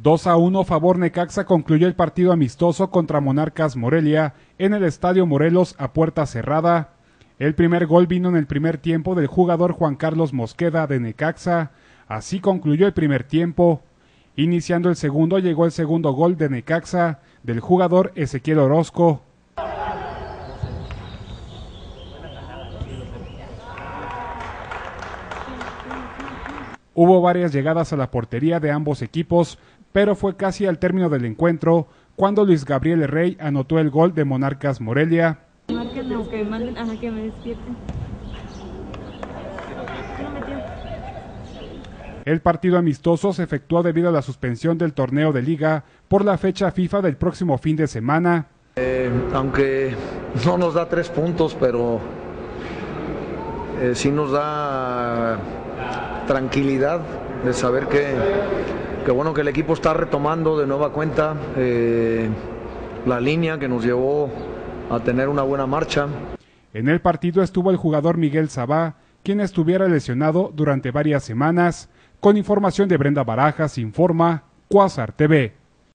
2 a 1 favor Necaxa concluyó el partido amistoso contra Monarcas Morelia en el Estadio Morelos a puerta cerrada. El primer gol vino en el primer tiempo del jugador Juan Carlos Mosqueda de Necaxa. Así concluyó el primer tiempo. Iniciando el segundo llegó el segundo gol de Necaxa del jugador Ezequiel Orozco. Hubo varias llegadas a la portería de ambos equipos, pero fue casi al término del encuentro cuando Luis Gabriel Rey anotó el gol de Monarcas Morelia. El partido amistoso se efectuó debido a la suspensión del torneo de liga por la fecha FIFA del próximo fin de semana. Eh, aunque no nos da tres puntos, pero eh, sí nos da tranquilidad de saber que, que, bueno que el equipo está retomando de nueva cuenta eh, la línea que nos llevó a tener una buena marcha. En el partido estuvo el jugador Miguel Sabá, quien estuviera lesionado durante varias semanas. Con información de Brenda Barajas, informa Cuasar TV.